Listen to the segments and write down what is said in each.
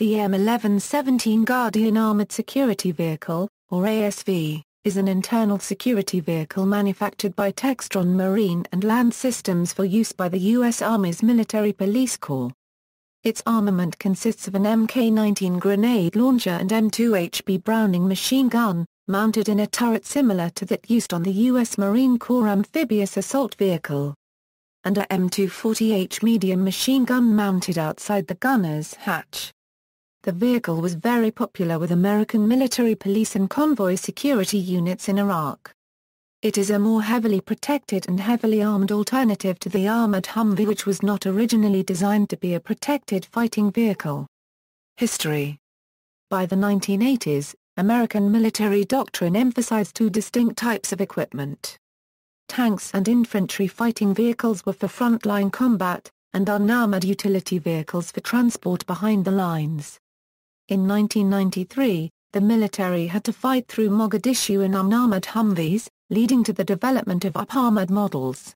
The M1117 Guardian Armored Security Vehicle, or ASV, is an internal security vehicle manufactured by Textron Marine and Land Systems for use by the U.S. Army's Military Police Corps. Its armament consists of an Mk-19 grenade launcher and M2HB Browning machine gun, mounted in a turret similar to that used on the U.S. Marine Corps amphibious assault vehicle. And a M240H medium machine gun mounted outside the gunner's hatch. The vehicle was very popular with American military police and convoy security units in Iraq. It is a more heavily protected and heavily armed alternative to the armored Humvee which was not originally designed to be a protected fighting vehicle. History By the 1980s, American military doctrine emphasized two distinct types of equipment. Tanks and infantry fighting vehicles were for frontline combat, and unarmored utility vehicles for transport behind the lines. In 1993, the military had to fight through Mogadishu in unarmored Humvees, leading to the development of up-armored models.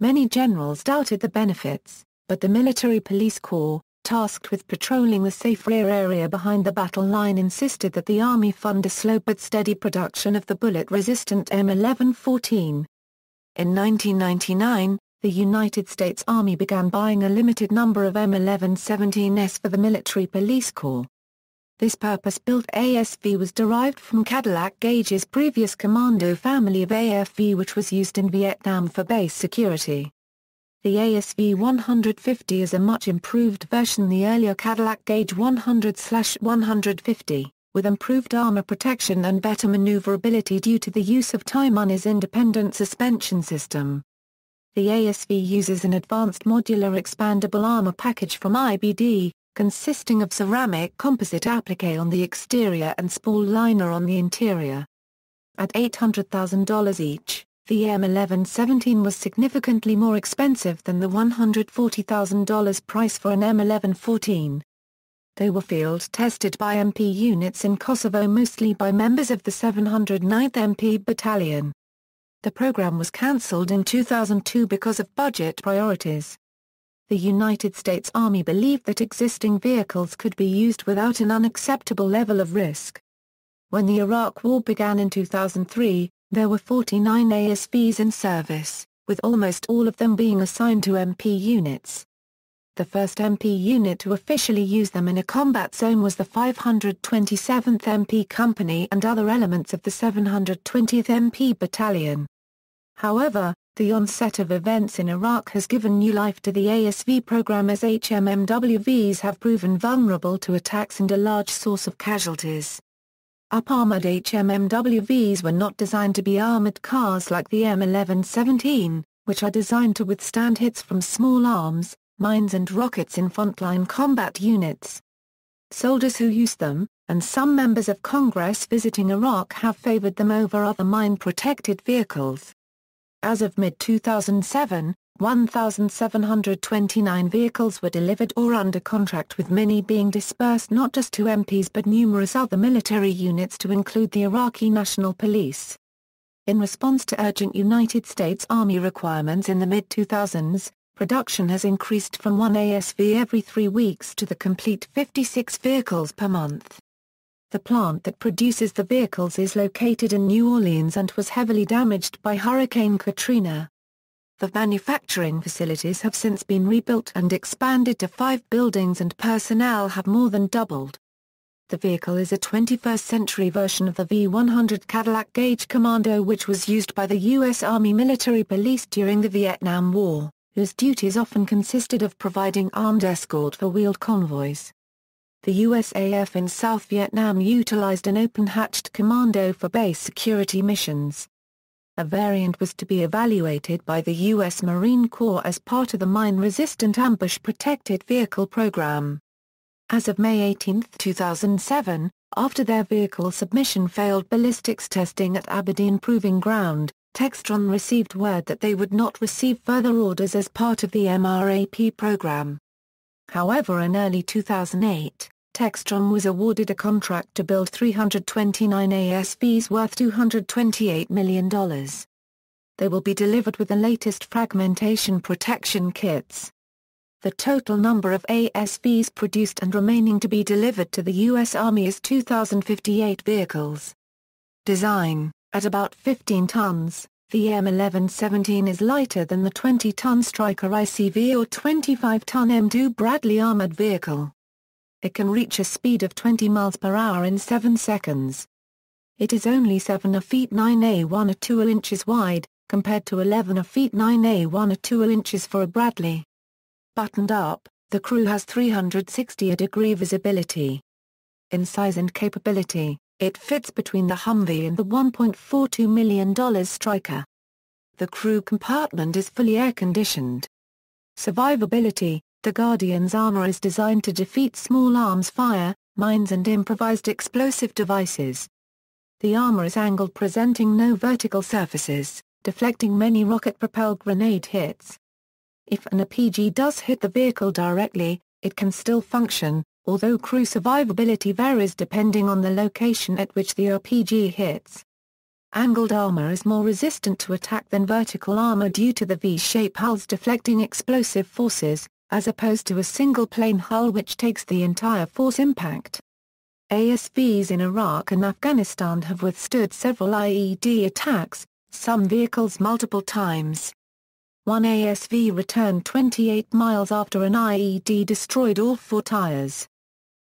Many generals doubted the benefits, but the military police corps, tasked with patrolling the safe rear area behind the battle line insisted that the Army fund a slow but steady production of the bullet-resistant M1114. In 1999, the United States Army began buying a limited number of M1117s for the military police corps. This purpose-built ASV was derived from Cadillac Gage's previous Commando family of AFV which was used in Vietnam for base security. The ASV-150 is a much improved version of the earlier Cadillac Gage 100-150, with improved armor protection and better maneuverability due to the use of Timoney's independent suspension system. The ASV uses an advanced modular expandable armor package from IBD, consisting of ceramic composite applique on the exterior and spall liner on the interior. At $800,000 each, the M1117 was significantly more expensive than the $140,000 price for an M1114. They were field-tested by MP units in Kosovo mostly by members of the 709th MP Battalion. The program was cancelled in 2002 because of budget priorities. The United States Army believed that existing vehicles could be used without an unacceptable level of risk. When the Iraq War began in 2003, there were 49 ASVs in service, with almost all of them being assigned to MP units. The first MP unit to officially use them in a combat zone was the 527th MP Company and other elements of the 720th MP Battalion. However, the onset of events in Iraq has given new life to the ASV program as HMMWVs have proven vulnerable to attacks and a large source of casualties. Up-armored HMMWVs were not designed to be armored cars like the M1117, which are designed to withstand hits from small arms, mines and rockets in frontline combat units. Soldiers who use them, and some members of Congress visiting Iraq have favored them over other mine-protected vehicles. As of mid-2007, 1,729 vehicles were delivered or under contract with many being dispersed not just to MPs but numerous other military units to include the Iraqi National Police. In response to urgent United States Army requirements in the mid-2000s, production has increased from one ASV every three weeks to the complete 56 vehicles per month. The plant that produces the vehicles is located in New Orleans and was heavily damaged by Hurricane Katrina. The manufacturing facilities have since been rebuilt and expanded to five buildings and personnel have more than doubled. The vehicle is a 21st-century version of the V-100 Cadillac Gage Commando which was used by the U.S. Army Military Police during the Vietnam War, whose duties often consisted of providing armed escort for wheeled convoys. The USAF in South Vietnam utilized an open-hatched commando for base security missions. A variant was to be evaluated by the U.S. Marine Corps as part of the Mine-Resistant Ambush Protected Vehicle Program. As of May 18, 2007, after their vehicle submission failed ballistics testing at Aberdeen Proving Ground, Textron received word that they would not receive further orders as part of the MRAP program. However in early 2008, Textron was awarded a contract to build 329 ASVs worth $228 million. They will be delivered with the latest fragmentation protection kits. The total number of ASVs produced and remaining to be delivered to the U.S. Army is 2,058 vehicles. Design At about 15 tons, the M1117 is lighter than the 20-ton Stryker ICV or 25-ton M2 Bradley armored vehicle. It can reach a speed of 20 miles per hour in 7 seconds. It is only 7 feet 9 a 1 or 2 inches wide, compared to 11 a feet 9 a 1 or 2 inches for a Bradley. Buttoned up, the crew has 360 a degree visibility. In size and capability, it fits between the Humvee and the $1.42 million Stryker. The crew compartment is fully air-conditioned. Survivability The Guardian's armor is designed to defeat small arms fire, mines and improvised explosive devices. The armor is angled presenting no vertical surfaces, deflecting many rocket-propelled grenade hits. If an RPG does hit the vehicle directly, it can still function, although crew survivability varies depending on the location at which the RPG hits. Angled armor is more resistant to attack than vertical armor due to the V-shape hulls deflecting explosive forces, as opposed to a single-plane hull which takes the entire force impact. ASVs in Iraq and Afghanistan have withstood several IED attacks, some vehicles multiple times. One ASV returned 28 miles after an IED destroyed all four tires.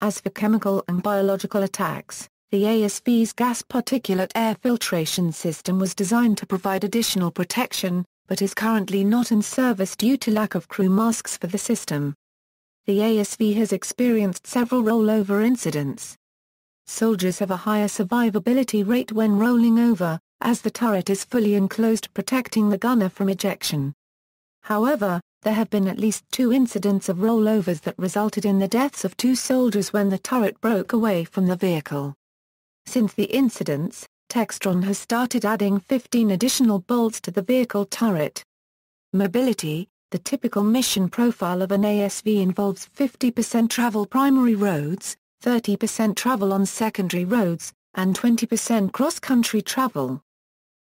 As for chemical and biological attacks, the ASV's gas particulate air filtration system was designed to provide additional protection, but is currently not in service due to lack of crew masks for the system. The ASV has experienced several rollover incidents. Soldiers have a higher survivability rate when rolling over, as the turret is fully enclosed protecting the gunner from ejection. However, there have been at least two incidents of rollovers that resulted in the deaths of two soldiers when the turret broke away from the vehicle. Since the incidents, Textron has started adding 15 additional bolts to the vehicle turret. Mobility The typical mission profile of an ASV involves 50% travel primary roads, 30% travel on secondary roads, and 20% cross-country travel.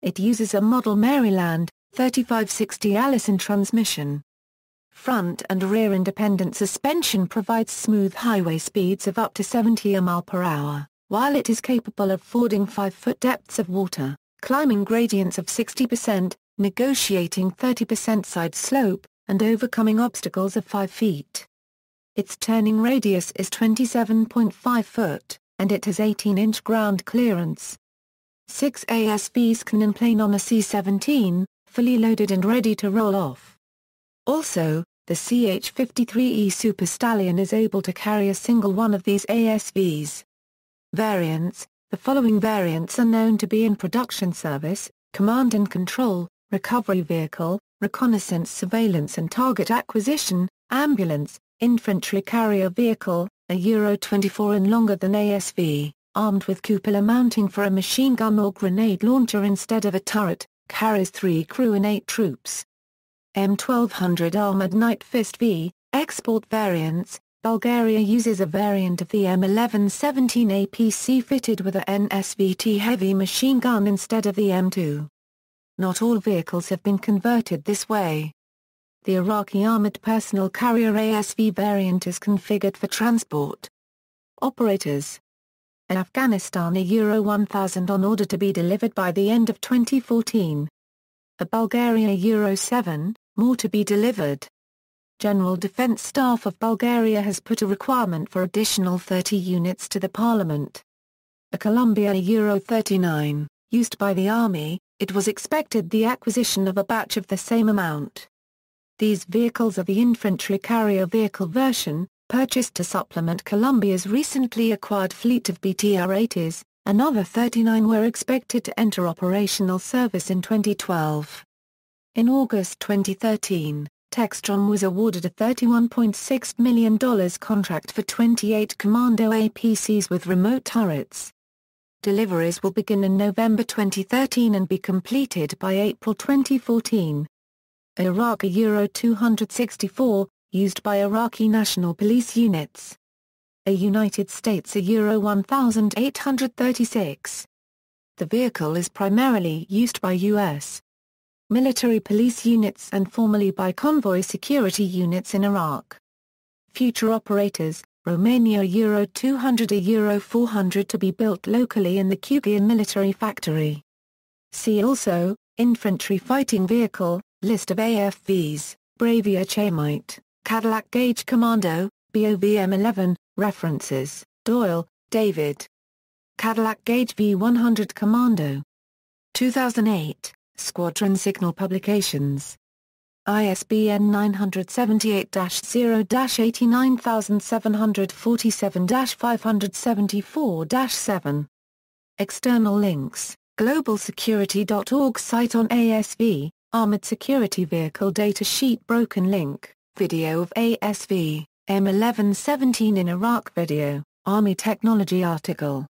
It uses a Model Maryland, 3560 Allison transmission. Front and rear independent suspension provides smooth highway speeds of up to 70 mph while it is capable of fording 5-foot depths of water, climbing gradients of 60%, negotiating 30% side slope, and overcoming obstacles of 5 feet. Its turning radius is 27.5 foot, and it has 18-inch ground clearance. Six ASVs can enplane on a C-17, fully loaded and ready to roll off. Also, the CH-53E Super Stallion is able to carry a single one of these ASVs. Variants The following variants are known to be in production service, command and control, recovery vehicle, reconnaissance surveillance and target acquisition, ambulance, infantry carrier vehicle, a Euro 24 and longer than ASV, armed with cupola mounting for a machine gun or grenade launcher instead of a turret, carries three crew and eight troops. M1200 Armored Knight Fist V, export variants, Bulgaria uses a variant of the M1117 APC fitted with a NSVT heavy machine gun instead of the M2. Not all vehicles have been converted this way. The Iraqi Armored Personnel Carrier ASV variant is configured for transport. Operators in Afghanistan a Euro 1000 on order to be delivered by the end of 2014. A Bulgaria Euro 7, more to be delivered. General Defense Staff of Bulgaria has put a requirement for additional 30 units to the parliament. A Colombia Euro 39, used by the Army, it was expected the acquisition of a batch of the same amount. These vehicles are the infantry carrier vehicle version, purchased to supplement Colombia's recently acquired fleet of BTR-80s, another 39 were expected to enter operational service in 2012. In August 2013, Textron was awarded a $31.6 million contract for 28 Commando APCs with remote turrets. Deliveries will begin in November 2013 and be completed by April 2014. Iraq Euro 264, used by Iraqi National Police units. A United States a Euro 1836. The vehicle is primarily used by U.S. military police units and formerly by convoy security units in Iraq. Future operators, Romania Euro 200 a Euro 400 to be built locally in the Kugian military factory. See also, Infantry Fighting Vehicle, List of AFVs, Bravia Chamois, Cadillac Gage Commando, BOVM-11, References, Doyle, David. Cadillac Gage V100 Commando. 2008, Squadron Signal Publications. ISBN 978-0-89747-574-7. External links, globalsecurity.org site on ASV, Armored Security Vehicle Data Sheet Broken link, video of ASV, M1117 in Iraq video, Army Technology article.